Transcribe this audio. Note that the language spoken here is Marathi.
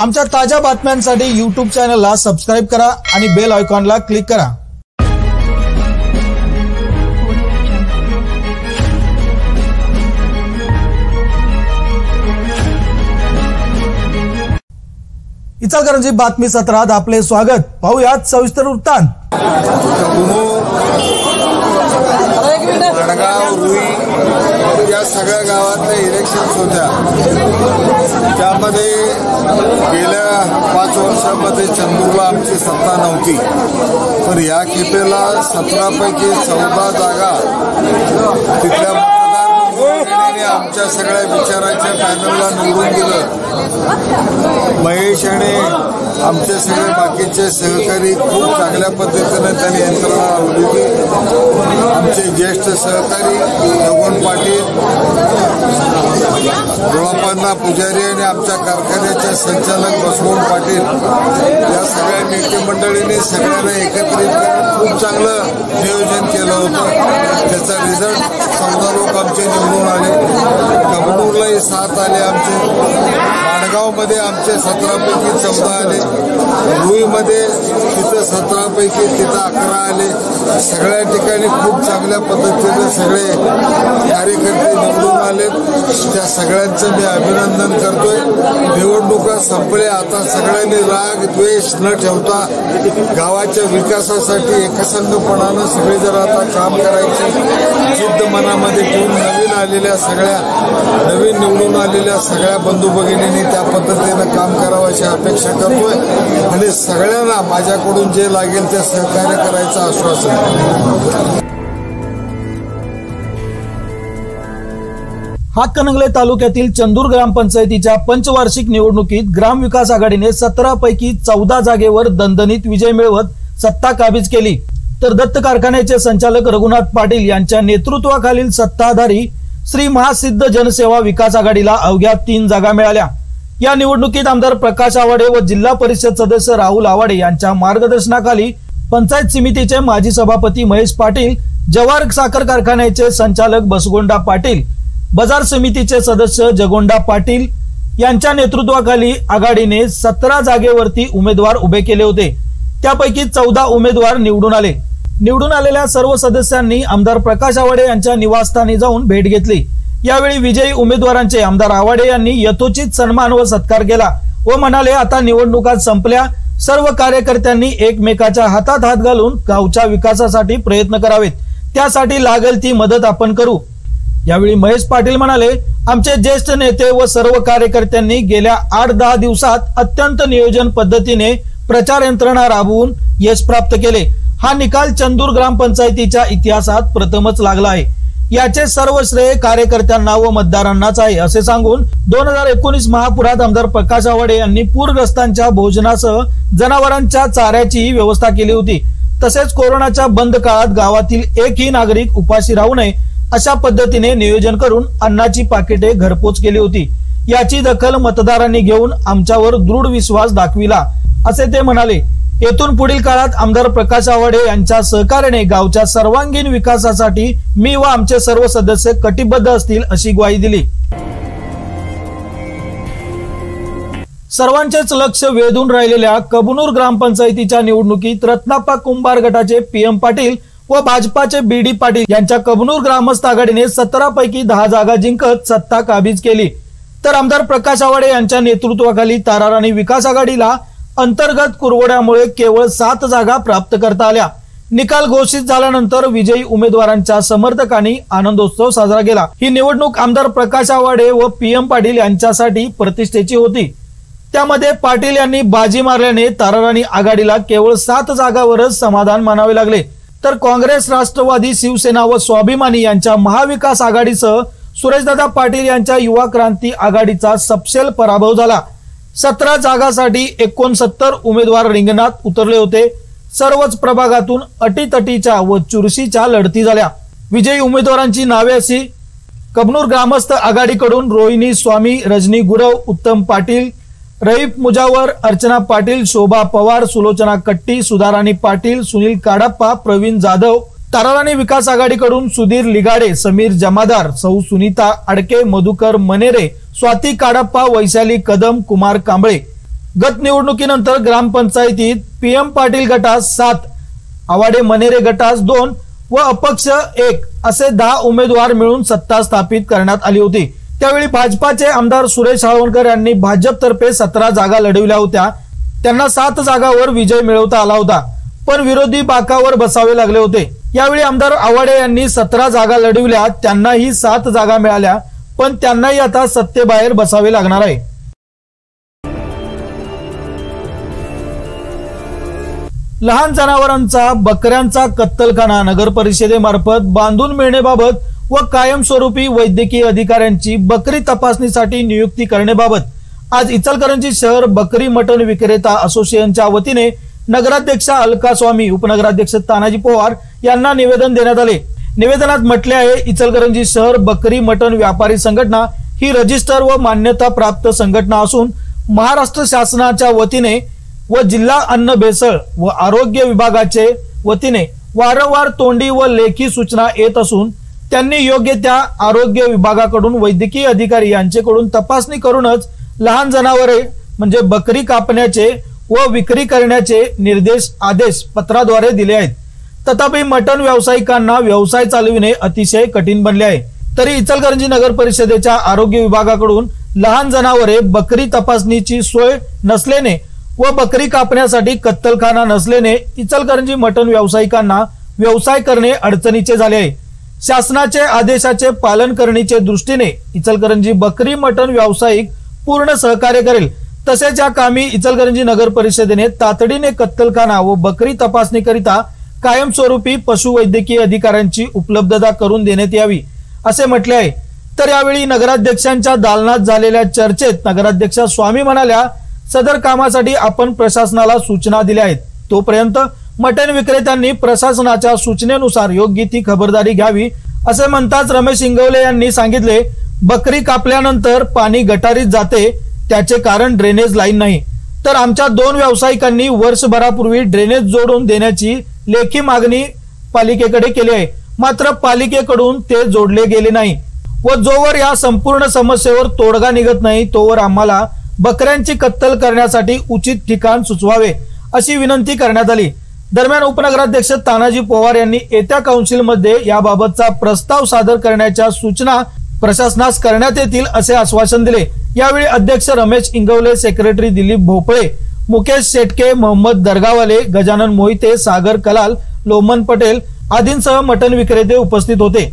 आमच्या ताज्या बातम्यांसाठी युट्यूब चॅनलला सबस्क्राईब करा आणि बेल आयकॉनला क्लिक करा. इचलकरंजी बातमी सत्रात आपले स्वागत. पाहूयात सविस्तर वृत्तांत. रुई या सगळ्या गावातल्या इलेक्शन्स होत्या. त्यामध्ये गेल्या पाच वर्षामध्ये चंदूरला आमची सत्ता नव्हती. तर या खेपेला सतरापैकी चौदा जागा तिथल्या मतदार आमच्या सगळ्या विचाराच्या पॅनलला निवडून दिलं. महेश आणि आमचे सगळे बाकीचे सहकारी खूप चांगल्या पद्धतीने त्यांनी यंत्रणा लावली आमचे ज्येष्ठ सहकारी जगन पाटील गोळापन्ना पुजारी आणि आमच्या कारखान्याचे संचालक बसवून पाटील या सगळ्या नेते मंडळींनी सगळ्यांना एकत्रित करून खूप चांगलं नियोजन केलं होतं. त्याचा रिझल्ट चौदा लोक आमचे निवडून आले. कबनूरलाही सात आले आमचे. माणगावमध्ये आमचे सतरापैकी चौदा आले. रुईमध्ये तिथं सतरापैकी तिथं अकरा आले. सगळ्या ठिकाणी खूप चांगल्या पद्धतीने सगळे कार्यकर्ते निवडून आले. त्या सगळ्यांचं मी अभिनंदन करतोय. निवडणुका संपल्या. आता सगळ्यांनी राग द्वेष न ठेवता गावाच्या विकासासाठी एकसंघपणानं सगळे जर आता काम करायचे. जिद्द मनामध्ये घेऊन नवीन आलेल्या सगळ्या नवीन निवडून आलेल्या सगळ्या बंधू भगिनींनी त्या पद्धतीनं काम करावं अशी अपेक्षा करतोय. आणि सगळ्यांना माझ्याकडून जे लागेल ते सहकार्य करायचं आश्वासन. हातकणंगले तालुक्यातील चंदूर ग्रामपंचायतीच्या पंचवार्षिक निवडणुकीत ग्रामविकास आघाडीने सतरा पैकी चौदा जागेवर दणदणीत विजय मिळवत सत्ता काबीज केली. तर दत्त कारखान्याचे संचालक रघुनाथ पाटील यांच्या नेतृत्वाखालील सत्ताधारी श्री महासिद्ध जनसेवा विकास आघाडीला अवघ्या तीन जागा मिळाल्या. या निवडणुकीत आमदार प्रकाश आवाडे व जिल्हा परिषद सदस्य राहुल आवाडे यांच्या मार्गदर्शनाखाली पंचायत समितीचे माजी सभापती महेश पाटील जवार साखर कारखान्याचे संचालक बसगोंडा पाटील बाजार समितीचे सदस्य जगोंडा पाटील यांच्या नेतृत्वाखाली आघाडीने सतरा जागेवरती उमेदवार उभे केले होते. त्यापैकी चौदा उमेदवार निवडून आले. निवडून आलेल्या सर्व सदस्यांनी आमदार प्रकाश आवाडे यांच्या निवासस्थानी जाऊन भेट घेतली. यावेळी विजयी उमेदवारांचे आमदार आवाडे यांनी यथोचित सन्मान व सत्कार केला व म्हणाले आता निवडणुका संपल्या. सर्व कार्यकर्त्यांनी एकमेकाच्या हातात हात घालून गावच्या विकासासाठी प्रयत्न करावेत. त्यासाठी लागेल ती मदत आपण करू. यावेळी महेश पाटील म्हणाले आमचे ज्येष्ठ नेते व सर्व कार्यकर्त्यांनी गेल्या आठ दहा दिवसात अत्यंत नियोजन पद्धतीने प्रचार यंत्रणा राबवून यश प्राप्त केले. हा निकाल चंदूर ग्रामपंचायतीच्या इतिहासात प्रथमच लागला आहे. याचे सर्व श्रेय कार्यकर्त्यांना व मतदारांनाच आहे असे सांगून दोन हजार एकोणीस महापुरात आमदार प्रकाश आवाडे यांनी पूरग्रस्तांच्या भोजनासह जनावरांच्या चाऱ्याचीही व्यवस्था केली होती. तसेच कोरोनाच्या बंद काळात गावातील एकही नागरिक उपाशी राहू नये अशा पद्धतीने नियोजन करून अन्नाची पाकिटे घरपोच केली होती. याची दखल मतदारांनी घेऊन आमच्यावर दृढ विश्वास दाखविला असे ते म्हणाले. येथून पुढील काळात आमदार प्रकाश आवाडे यांच्या सहकार्याने गावच्या सर्वांगीण विकासासाठी मी व आमचे सर्व सदस्य कटिबद्ध असतील अशी ग्वाही दिली. सर्वांचेच लक्ष वेधून राहिलेल्या कबनूर ग्रामपंचायतीच्या निवडणुकीत रत्नाप्पा कुंभार गटाचे पीएम पाटील व भाजपाचे बी डी पाटील यांच्या कबनूर ग्रामस्थ आघाडीने सतरा पैकी दहा जागा जिंकत सत्ता काबीज केली. तर आमदार प्रकाश आवाडे यांच्या नेतृत्वाखाली ताराराणी विकास आघाडीला अंतर्गत कुरवड्यामुळे केवळ सात जागा प्राप्त करता आल्या. निकाल घोषित झाल्यानंतर विजयी उमेदवारांच्या समर्थकांनी आनंदोत्सव साजरा केला. ही निवडणूक आमदार प्रकाश आवाडे व पीएम पाटील यांच्यासाठी प्रतिष्ठेची होती. त्यामध्ये पाटील यांनी बाजी मारल्याने ताराराणी आघाडीला केवळ सात जागावरच समाधान मानावे लागले. तर काँग्रेस राष्ट्रवादी शिवसेना व स्वाभिमानी यांच्या महाविकास आघाडीसह सुरेशदादा पाटील यांच्या युवा क्रांती आघाडीचा सपशेल पराभव झाला. सतरा जागासाठी एकोणसत्तर उमेदवार रिंगणात उतरले होते. सर्वच प्रभागातून अटीतटीच्या व चुरशीच्या लढती झाल्या. विजयी उमेदवारांची नावे अशी कबनूर ग्रामस्थ आघाडीकडून रोहिणी स्वामी रजनी गुरव उत्तम पाटील रईफ मुजावर अर्चना पाटील शोभा पवार सुलोचना कट्टी सुधाराणी पाटील सुनील काडाप्पा प्रवीण जाधव ताराराणी विकास आघाडीकडून सुधीर लिगाडे समीर जमादार सौ सुनीता अडके मधुकर मनेरे स्वाती काडप्पा वैशाली कदम कुमार कांबळे. गत निवडणुकीनंतर ग्रामपंचायतीत पीएम पाटील गटास सात आवाडे मनेरे गटास दोन व अपक्ष एक असे दहा उमेदवार मिळून सत्ता स्थापित करण्यात आली होती. त्यावेळी भाजपाचे आमदार सुरेश हळवणकर यांनी भाजपतर्फे सतरा जागा लढविल्या होत्या. त्यांना सात जागावर विजय मिळवता आला होता. पण विरोधी बाकावर बसावे लागले होते. यावेळी आमदार आवाडे यांनी सतरा जागा लढविल्या त्यांनाही सात जागा मिळाल्या पण त्यांनाही आता सत्तेबाहेर बसावे लागणार आहे. लहान जनावरांचा बकऱ्यांचा कत्तलखाना नगर परिषदेमार्फत बांधून मिळण्याबाबत व कायमस्वरूपी वैद्यकीय अधिकाऱ्यांची बकरी तपासणीसाठी नियुक्ती करण्याबाबत आज इचलकरंजी शहर बकरी मटण विक्रेता असोसिएशनच्या वतीने नगराध्यक्षा अलका स्वामी उपनगराध्यक्ष तानाजी पवार यांना निवेदन देण्यात आले. निवेदनात म्हटले आहे इचलकरंजी शहर बकरी मटण व्यापारी संघटना ही रजिस्टर व मान्यता प्राप्त संघटना असून महाराष्ट्र शासनाच्या वतीने व जिल्हा अन्न भेसळ व आरोग्य विभागाचे वतीने वारंवार तोंडी व लेखी सूचना येत असून त्यांनी योग्य त्या आरोग्य विभागाकडून वैद्यकीय अधिकारी यांचेकडून तपासणी करूनच लहान जनावरे म्हणजे बकरी कापण्याचे व विक्री करण्याचे निर्देश आदेश पत्राद्वारे दिले आहेत. तथापि मटण व्यावसायिकांना व्यवसाय चालविणे अतिशय कठीण बनले आहे. तरी इचलकरंजी नगर परिषदेच्या आरोग्य विभागाकडून लहान जनावरे बकरी तपासणीची सोय नसल्याने व बकरी कापण्यासाठी कत्तलखाना नसल्याने इचलकरंजी मटण व्यावसायिकांना व्यवसाय करणे अडचणीचे झाले आहे. शासनाचे आदेशाचे पालन करण्याच्या दृष्टीने इचलकरंजी बकरी मटण व्यावसायिक पूर्ण सहकार्य करेल. तसेच या कामी इचलकरंजी नगर परिषदेने तातडीने कत्तलखाना व बकरी तपासणीकरिता कायमस्वरूपी पशुवैद्यकीय अधिकाऱ्यांची उपलब्धता करून देण्यात यावी असे म्हटले आहे. तर यावेळी नगराध्यक्षांच्या दालनात झालेल्या चर्चेत नगराध्यक्षा स्वामी म्हणाल्या सदर कामासाठी आपण प्रशासनाला सूचना दिल्या आहेत. तोपर्यंत मटण विक्रेत्यांनी प्रशासनाच्या सूचनेनुसार योग्य ती खबरदारी घ्यावी असे म्हणताच रमेश इंगवले यांनी सांगितले बकरी कापल्यानंतर पाणी गटारीत जाते त्याचे कारण ड्रेनेज लाईन नाही. तर आमच्या दोन व्यावसायिकांनी वर्षभरापूर्वी ड्रेनेज जोडून देण्याची लेखी मागणी पालिकेकडे केली आहे. मात्र पालिकेकडून ते जोडले गेले नाही. व जोवर या संपूर्ण समस्येवर तोडगा निघत नाही तोवर आम्हाला बकऱ्यांची कत्तल करण्यासाठी उचित ठिकाण सुचवावे अशी विनंती करण्यात आली. दरम्यान उपनगराध्यक्ष तानाजी पवार यांनी येत्या काउन्सिलमध्ये याबाबतचा प्रस्ताव सादर करण्याच्या सूचना प्रशासनास करण्यात येतील असे आश्वासन दिले. यावेळी अध्यक्ष रमेश इंगवले सेक्रेटरी दिलीप भोपळे मुकेश शेटके मोहम्मद दर्गावाले गजानन मोहिते सागर कलाल लोमन पटेल आदींसह मटण विक्रेते उपस्थित होते.